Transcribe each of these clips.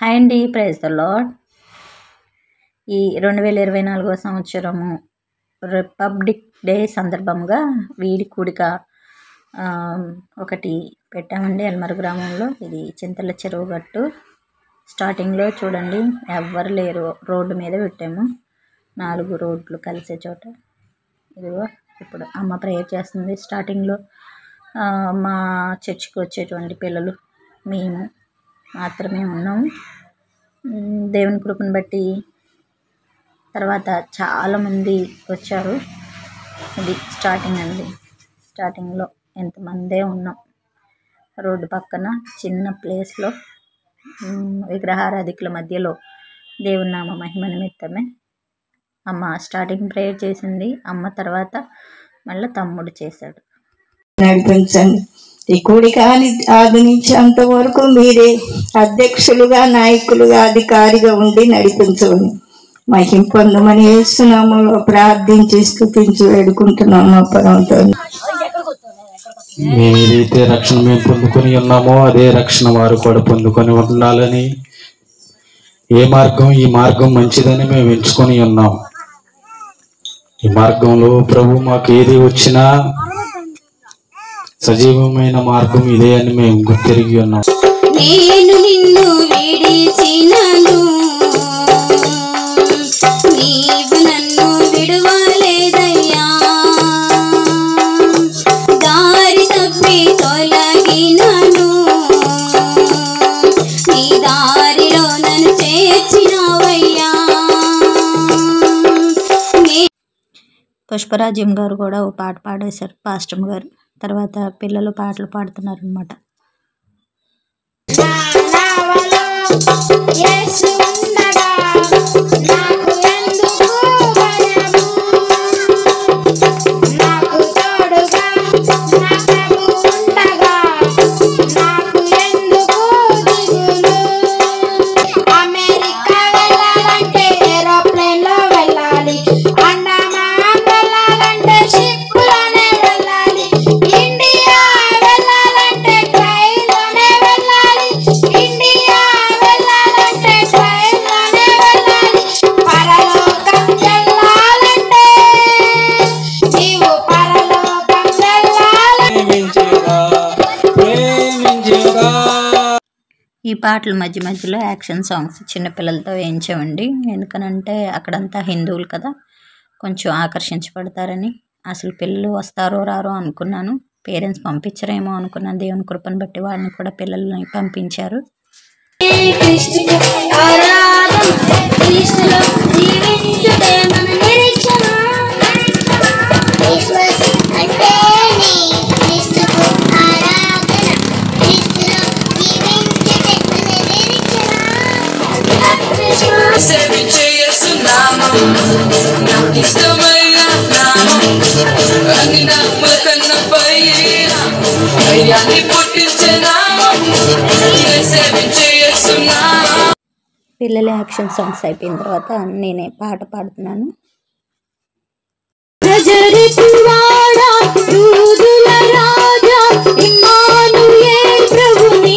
Hi అండి praise the lord ఈ రెండు వేల ఇరవై నాలుగో సంవత్సరము రిపబ్లిక్ డే సందర్భంగా వీడి కూడిక ఒకటి పెట్టామండి ఎల్మరు గ్రామంలో. ఇది చింతల చెరువు గట్టు. స్టార్టింగ్లో చూడండి ఎవ్వరు లేరు. రోడ్డు మీద పెట్టాము. నాలుగు రోడ్లు కలిసే చోట. ఇదిగో ఇప్పుడు అమ్మ ప్రేయర్ చేస్తుంది. స్టార్టింగ్లో మా చర్చికి వచ్చేటువంటి పిల్లలు మేము మాత్రమే ఉన్నాం. దేవుని కృపను బట్టి తర్వాత చాలామంది వచ్చారు. ఇది స్టార్టింగ్ అండి. స్టార్టింగ్లో ఎంతమందే ఉన్నాం. రోడ్డు పక్కన చిన్న ప్లేస్లో విగ్రహారాధికుల మధ్యలో దేవుని నామ మహిమ నిమిత్తమే అమ్మ స్టార్టింగ్ ప్రేయర్ చేసింది. అమ్మ తర్వాత మళ్ళీ తమ్ముడు చేశాడు. నడిపించండి. ఈ కూడిక ఆగమించేంత వరకు మీరే అధ్యక్షులుగా నాయకులుగా అధికారిగా ఉండి నడిపించమని మహిం పొందమని వేస్తున్నాములో ప్రార్థించి స్థుతించి వేడుకుంటున్నాము పరమతో మేము ఏదైతే రక్షణ మేము పొందుకొని ఉన్నామో అదే రక్షణ వారు కూడా పొందుకొని ఉండాలని. ఏ మార్గం ఈ మార్గం మంచిదని మేము ఎంచుకొని ఉన్నాం. ఈ మార్గంలో ప్రభు మాకు ఏది వచ్చినా సజీవమైన మార్గం ఇదే అని మేము గుర్తిరిగి ఉన్నాం. నేను నిన్ను విడిచినను. నీవు నన్ను విడువలేదయ్యా. దారి తప్పి తొలగినను. నీ దారిలో నన్ను చేర్చినావయ్యా. నీ పుష్పరాజ్యం గారు కూడా ఓ పాట పాడేశారు పాస్టమ్ గారు. తర్వాత పిల్లలు పాటలు పాడుతున్నారు అనమాట యేసు ఉండగా పాటల మధ్య మధ్యలో యాక్షన్ సాంగ్స్ చిన్నపిల్లలతో వేయించామండి. ఎందుకనంటే అక్కడంతా హిందువులు కదా కొంచెం ఆకర్షించబడతారని. అసలు పిల్లలు వస్తారో రారో అనుకున్నాను. పేరెంట్స్ పంపించరేమో అనుకున్నాను. దేవుని కృపను బట్టి వాళ్ళని కూడా పిల్లల్ని పంపించారు. కృష్ణ క్రిస్మస్ సేవించేస్తున్నాము ఇష్టమైన నామం అని నమ్మకన్న పైన ధైర్యాన్ని పుట్టించే నామం సేవించేస్తున్నాము పిల్లల యాక్షన్ సాంగ్స్ అయిపోయిన తర్వాత నేనే పాట పాడుతున్నాను. ప్రభుని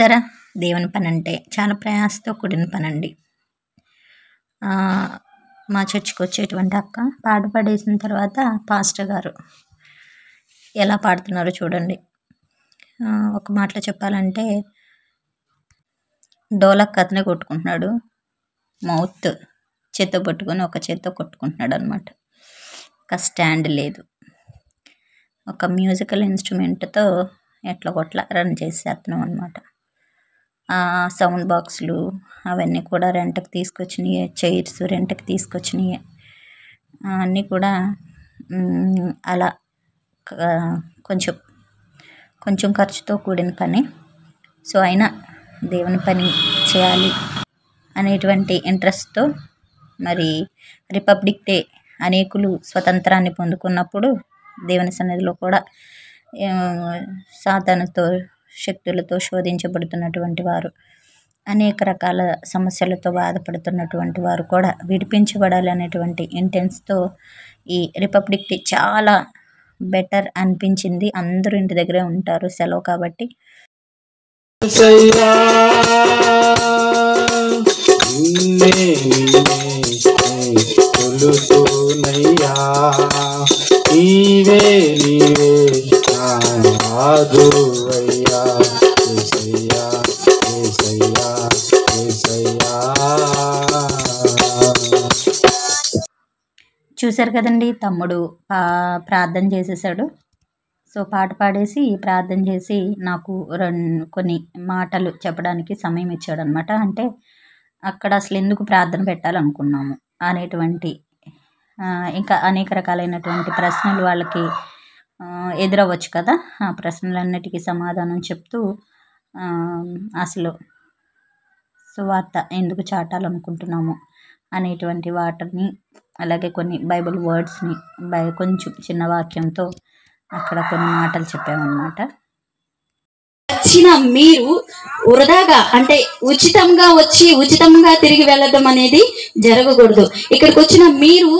చూసారా? దేవుని పని అంటే చాలా ప్రయాసతో కూడిన పని అండి మా చర్చికి వచ్చేటువంటి అక్క పాట పాడేసిన తర్వాత పాస్టర్ గారు ఎలా పాడుతున్నారో చూడండి. ఒక మాటలో చెప్పాలంటే డోలక్ అతనే కొట్టుకుంటున్నాడు. మౌత్ చేత్తో పట్టుకొని ఒక చేత్తో కొట్టుకుంటున్నాడు అనమాట ఒక స్టాండ్ లేదు. ఒక మ్యూజికల్ ఇన్స్ట్రుమెంట్తో ఎట్లా కొట్లా రన్ చేసేస్తున్నాం అనమాట సౌండ్ బాక్సులు అవన్నీ కూడా రెంట్కి తీసుకొచ్చినాయి చైర్స్ రెంట్కి తీసుకొచ్చినాయి. అన్నీ కూడా అలా కొంచెం కొంచెం ఖర్చుతో కూడిన పని. సో అయినా దేవుని పని చేయాలి అనేటువంటి ఇంట్రెస్ట్తో మరి రిపబ్లిక్ డే అనేకులు స్వతంత్రాన్ని పొందుకున్నప్పుడు దేవుని సన్నిధిలో కూడా సాధనతో శక్తులతో శోధించబడుతున్నటువంటి వారు. అనేక రకాల సమస్యలతో బాధపడుతున్నటువంటి వారు కూడా విడిపించబడాలి అనేటువంటి ఇంటెన్స్తో ఈ రిపబ్లిక్ డే చాలా బెటర్ అనిపించింది. అందరూ ఇంటి దగ్గరే ఉంటారు సెలవు కాబట్టి. నీవే నీవే చూశారు కదండి తమ్ముడు పా- ప్రార్థన చేసేసాడు. సో పాట పాడేసి ప్రార్థన చేసి నాకు రెండు కొన్ని మాటలు చెప్పడానికి సమయం ఇచ్చాడనమాట అంటే అక్కడ అసలు ఎందుకు ప్రార్థన పెట్టాలనుకున్నాము అనేటువంటి ఇంకా అనేక రకాలైనటువంటి ప్రశ్నలు వాళ్ళకి ఎదురవ్వచ్చు కదా. ఆ ప్రశ్నలన్నిటికీ సమాధానం చెప్తూ అసలు సువార్త ఎందుకు చాటాలనుకుంటున్నాము అనేటువంటి వాటిని అలాగే కొన్ని బైబిల్ వర్డ్స్ని బై కొంచెం చిన్న వాక్యంతో అక్కడ కొన్ని మాటలు చెప్పామన్నమాట. వచ్చిన మీరు వృధాగా అంటే ఉచితంగా వచ్చి ఉచితంగా తిరిగి వెళ్ళడం అనేది జరగకూడదు. ఇక్కడికి వచ్చిన మీరు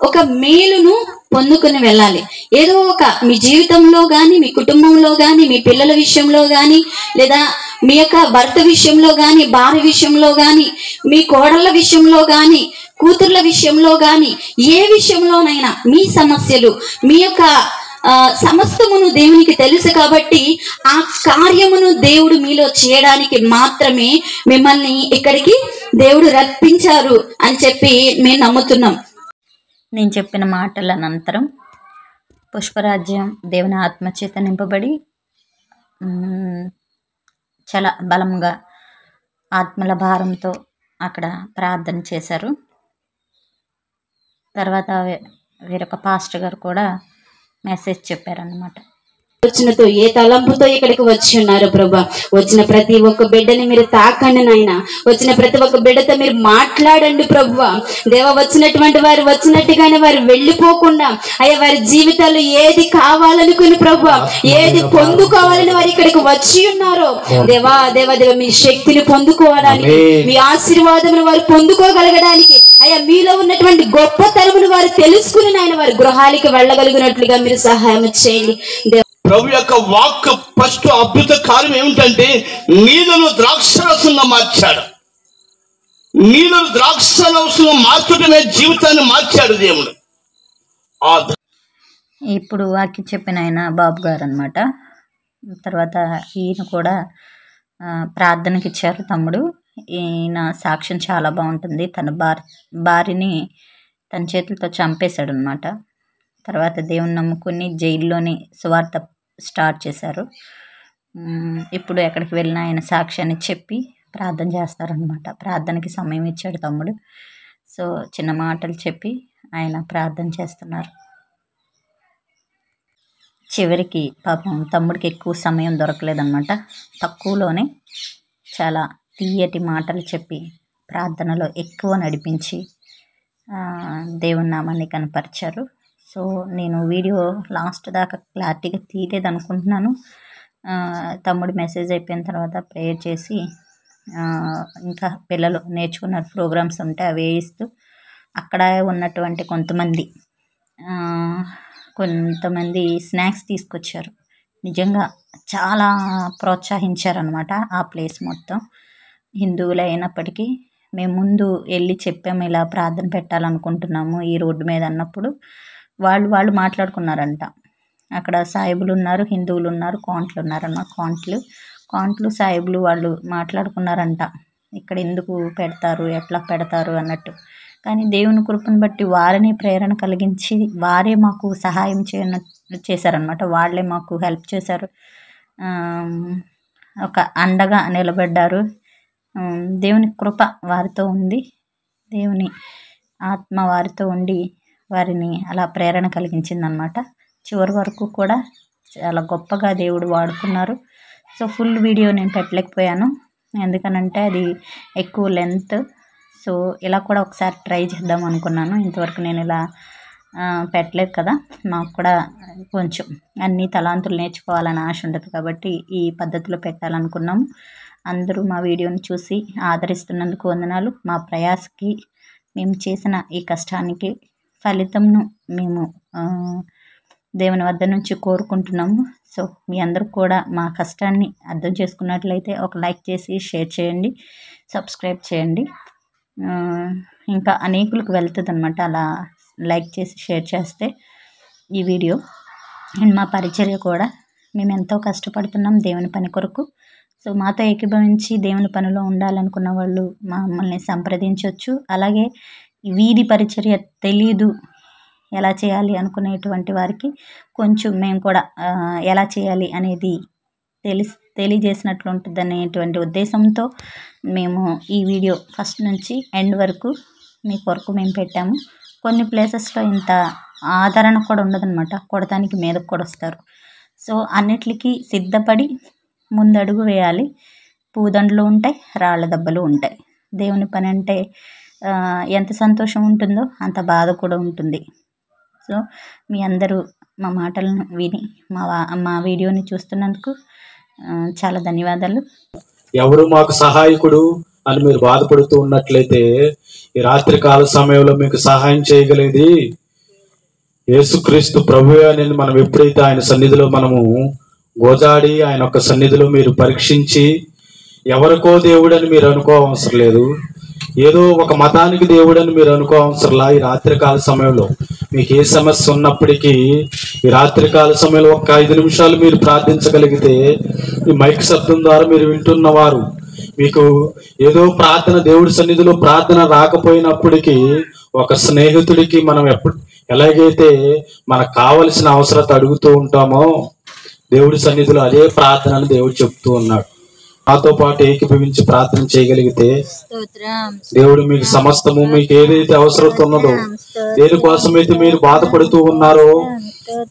ఒక మేలును పొందుకుని వెళ్ళాలి. ఏదో ఒక మీ జీవితంలో కానీ మీ కుటుంబంలో కానీ మీ పిల్లల విషయంలో కానీ లేదా మీ యొక్క భర్త విషయంలో కానీ భార్య విషయంలో కానీ మీ కోడళ్ళ విషయంలో కానీ కూతుర్ల విషయంలో కానీ ఏ విషయంలోనైనా మీ సమస్యలు మీ యొక్క ఆ, సమస్తమును దేవునికి తెలుసు కాబట్టి ఆ కార్యమును దేవుడు మీలో చేయడానికి మాత్రమే మిమ్మల్ని ఇక్కడికి దేవుడు రప్పించారు అని చెప్పి మేము నమ్ముతున్నాం. నేను చెప్పిన మాటల అనంతరం పుష్పరాజ్యం దేవుని ఆత్మచేత నింపబడి చాలా బలంగా ఆత్మల భారంతో అక్కడ ప్రార్థన చేశారు. తర్వాత వేరొక పాస్టర్ గారు కూడా మెసేజ్ చెప్పారన్నమాట. ఆలోచనతో ఏ తలంపుతో ఇక్కడికి వచ్చి ఉన్నారు ప్రభా? వచ్చిన ప్రతి ఒక్క బిడ్డని మీరు తాకండి నాయన. వచ్చిన ప్రతి ఒక్క బిడ్డతో మీరు మాట్లాడండి ప్రభు. దేవ వచ్చినటువంటి వారు వచ్చినట్టుగానే వారు వెళ్ళిపోకుండా అయ్యా వారి జీవితాలు ఏది కావాలనుకుని ప్రభు ఏది పొందుకోవాలని వారు ఇక్కడికి వచ్చి ఉన్నారో. దేవా దేవ దేవ మీ శక్తిని పొందుకోవడానికి మీ ఆశీర్వాదమును వారు పొందుకోగలగడానికి అయ్యా మీలో ఉన్నటువంటి గొప్పతనమును వారు తెలుసుకుని నాయన వారి గృహానికి వెళ్ళగలిగినట్లుగా మీరు సహాయం చేయండి. దేవ ప్రభు యొక్క వాక్ ఫస్ట్ అద్భుత కార్యం ఏమిటంటే నీళ్ళను ద్రాక్షరసంగా మార్చాడు. నీళ్ళను ద్రాక్షరసంగా మార్చడమే జీవితాన్ని మార్చాడు దేవుడు. ఇప్పుడు వాక్యం చెప్పిన ఆయన బాబు గారు అనమాట తర్వాత ఈయన కూడా ప్రార్థనకి ఇచ్చారు తమ్ముడు. ఈయన సాక్ష్యం చాలా బాగుంటుంది. తన భార్య భార్యని తన చేతులతో చంపేశాడు అనమాట తర్వాత దేవుని నమ్ముకుని జైల్లోని సువార్త స్టార్ట్ చేశారు. ఇప్పుడు ఎక్కడికి వెళ్ళినా ఆయన సాక్షి అని చెప్పి ప్రార్థన చేస్తారనమాట ప్రార్థనకి సమయం ఇచ్చాడు తమ్ముడు. సో చిన్న మాటలు చెప్పి ఆయన ప్రార్థన చేస్తున్నారు. చివరికి పాపం తమ్ముడికి ఎక్కువ సమయం దొరకలేదన్నమాట. తక్కువలోనే చాలా తీయటి మాటలు చెప్పి ప్రార్థనలో ఎక్కువ నడిపించి ఆ, దేవుని నామాన్ని కనపరిచారు. సో నేను వీడియో లాస్ట్ దాకా క్లారిటీగా తీయలేదు అనుకుంటున్నాను. తమ్ముడు మెసేజ్ అయిపోయిన తర్వాత ప్రేయర్ చేసి ఇంకా పిల్లలు నేర్చుకున్న ప్రోగ్రామ్స్ ఉంటే అవి వేయిస్తూ అక్కడ ఉన్నటువంటి కొంతమంది కొంతమంది స్నాక్స్ తీసుకొచ్చారు. నిజంగా చాలా ప్రోత్సహించారనమాట ఆ ప్లేస్ మొత్తం. హిందువులు అయినప్పటికీ మేము ముందు వెళ్ళి చెప్పాము ఇలా ప్రార్థన పెట్టాలనుకుంటున్నాము ఈ రోడ్డు మీద అన్నప్పుడు. వాళ్ళు వాళ్ళు మాట్లాడుకున్నారంట. అక్కడ సాయిబులు ఉన్నారు హిందువులు ఉన్నారు కాంట్లు. ఉన్నారన్న కాంట్లు కాంట్లు సాయిబులు వాళ్ళు మాట్లాడుకున్నారంట. ఇక్కడ ఎందుకు పెడతారు ఎట్లా పెడతారు అన్నట్టు. కానీ దేవుని కృపను బట్టి వారిని ప్రేరణ కలిగించి వారే మాకు సహాయం చేయన చేశారనమాట వాళ్ళే మాకు హెల్ప్ చేశారు. ఒక అండగా నిలబడ్డారు. దేవుని కృప వారితో ఉంది. దేవుని ఆత్మ వారితో ఉండి వారిని అలా ప్రేరణ కలిగించిందనమాట చివరి వరకు కూడా చాలా గొప్పగా దేవుడు వాడుకున్నారు. సో ఫుల్ వీడియో నేను పెట్టలేకపోయాను. ఎందుకనంటే అది ఎక్కువ లెంత్ సో ఇలా కూడా ఒకసారి ట్రై చేద్దాం అనుకున్నాను. ఇంతవరకు నేను ఇలా పెట్టలేదు కదా. నాకు కూడా కొంచెం అన్ని తలాంతులు నేర్చుకోవాలని ఆశ ఉండదు కాబట్టి ఈ పద్ధతిలో పెట్టాలనుకున్నాము. అందరూ మా వీడియోని చూసి ఆదరిస్తున్నందుకు వందనాలు. మా ప్రయాసకి మేము చేసిన ఈ కష్టానికి ఫలితంను మేము దేవుని వద్ద నుంచి కోరుకుంటున్నాము. సో మీ అందరూ కూడా మా కష్టాన్ని అర్థం చేసుకున్నట్లయితే ఒక లైక్ చేసి షేర్ చేయండి సబ్స్క్రైబ్ చేయండి. ఇంకా అనేకులకు వెళ్తుంది అనమాట అలా లైక్ చేసి షేర్ చేస్తే ఈ వీడియో. అండ్ మా పరిచర్య కూడా మేము ఎంతో కష్టపడుతున్నాం దేవుని పని కొరకు. సో మాతో ఏకీభవించి దేవుని పనిలో ఉండాలనుకున్న వాళ్ళు మమ్మల్ని సంప్రదించవచ్చు అలాగే వీధి పరిచర్య తెలీదు. ఎలా చేయాలి అనుకునేటువంటి వారికి కొంచెం మేము కూడా ఎలా చేయాలి అనేది తెలిసి తెలియజేసినట్లు ఉంటుంది అనేటువంటి ఉద్దేశంతో మేము ఈ వీడియో ఫస్ట్ నుంచి ఎండ్ వరకు మీ కొరకు మేము పెట్టాము. కొన్ని ప్లేసెస్లో ఇంత ఆదరణ కూడా ఉండదన్నమాట. కొడతానికి మీదకు కూడా వస్తారు. సో అన్నిటికీ సిద్ధపడి ముందడుగు వేయాలి. పూదండలు ఉంటాయి రాళ్ళ దెబ్బలు ఉంటాయి. దేవుని పని అంటే ఎంత సంతోషం ఉంటుందో అంత బాధ కూడా ఉంటుంది. సో మీ అందరూ మా మాటలను విని మా మా వీడియోని చూస్తున్నందుకు చాలా ధన్యవాదాలు. ఎవరు మాకు సహాయకుడు అని మీరు బాధపడుతూ ఉన్నట్లయితే ఈ రాత్రి కాల సమయంలో మీకు సహాయం చేయగలిగేది యేసుక్రీస్తు ప్రభు అనేది మనం ఎప్పుడైతే ఆయన సన్నిధిలో మనము గోజాడి ఆయన యొక్క సన్నిధిలో మీరు పరీక్షించి ఎవరికో దేవుడని మీరు అనుకోవసరం లేదు. ఏదో ఒక మతానికి దేవుడని మీరు అనుకోవసరలా ఈ రాత్రికాల సమయంలో. మీకు ఏ సమస్య ఉన్నప్పటికీ ఈ రాత్రికాల సమయంలో ఒక ఐదు నిమిషాలు మీరు ప్రార్థించగలిగితే ఈ మైక్ శబ్దం ద్వారా మీరు వింటున్నవారు. మీకు ఏదో ప్రార్థన దేవుడి సన్నిధిలో ప్రార్థన రాకపోయినప్పటికీ ఒక స్నేహితుడికి మనం ఎప్పుడు ఎలాగైతే మనకు కావలసిన అవసరత అడుగుతూ ఉంటామో దేవుడి సన్నిధిలో అదే ప్రార్థనని దేవుడు చెప్తూ ఉన్నాడు. నాతో పాటు ఏకీభవించి ప్రార్థన చేయగలిగితే దేవుడు మీకు సమస్తము మీకు ఏదైతే అవసరత ఉన్నదో దేనికోసమైతే మీరు బాధపడుతూ ఉన్నారో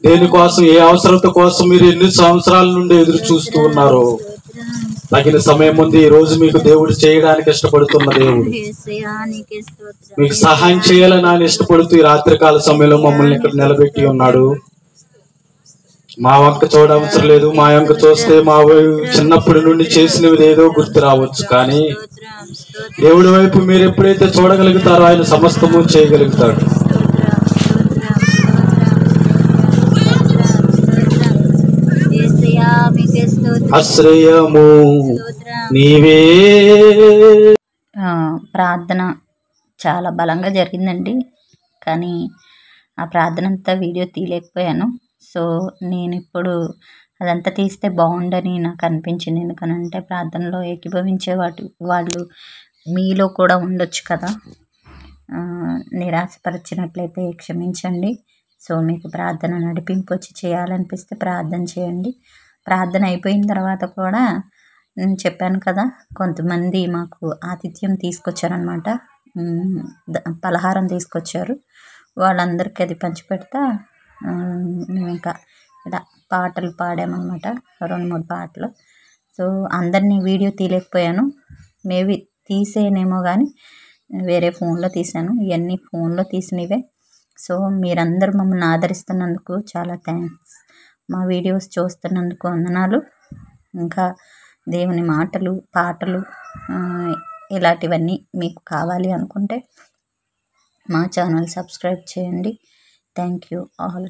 దేనికోసం ఏ అవసరత కోసం మీరు ఎన్ని సంవత్సరాల నుండి ఎదురు చూస్తూ ఉన్నారో తగిన సమయం ఉంది. ఈ రోజు మీకు దేవుడు చేయడానికి ఇష్టపడుతున్న దేవుడు. మీకు సహాయం చేయాలని ఆయన ఇష్టపడుతూ ఈ రాత్రికాల సమయంలో మమ్మల్ని ఇక్కడ నిలబెట్టి ఉన్నాడు. మా వంక చూడవసరం లేదు మా వంక చూస్తే మా చిన్నప్పటి నుండి చేసినవి ఏదో గుర్తు రావచ్చు కానీ దేవుడి వైపు మీరు ఎప్పుడైతే చూడగలుగుతారో ఆయన సమస్తము చేయగలుగుతాడు. ఆశ్రయము నీవే. ప్రార్థన చాలా బలంగా జరిగిందండి. కానీ ఆ ప్రార్థన అంతా వీడియో తీయలేకపోయాను. సో నేను ఇప్పుడు అదంతా తీస్తే బాగుండని నాకు అనిపించింది. ఎందుకనంటే ప్రార్థనలో ఏకీభవించే వాటి వాళ్ళు మీలో కూడా ఉండొచ్చు కదా. నిరాశపరిచినట్లయితే క్షమించండి. సో మీకు ప్రార్థన నడిపింపు వచ్చి చేయాలనిపిస్తే ప్రార్థన చేయండి. ప్రార్థన అయిపోయిన తర్వాత కూడా నేను చెప్పాను కదా కొంతమంది మాకు ఆతిథ్యం తీసుకొచ్చారనమాట పలహారం తీసుకొచ్చారు. వాళ్ళందరికీ అది పంచిపెడతా మేము ఇంకా ఇలా పాటలు పాడామన్నమాట రెండు మూడు పాటలు. సో అందరినీ వీడియో తీయలేకపోయాను. మేబీ తీసేనేమో కానీ వేరే ఫోన్లో తీశాను. ఇవన్నీ ఫోన్లో తీసినవే. సో మీరందరూ మమ్మల్ని ఆదరిస్తున్నందుకు చాలా థ్యాంక్స్. మా వీడియోస్ చూస్తున్నందుకు వందనాలు. ఇంకా దేవుని మాటలు పాటలు ఇలాంటివన్నీ మీకు కావాలి అనుకుంటే మా ఛానల్ సబ్స్క్రైబ్ చేయండి. Thank you all.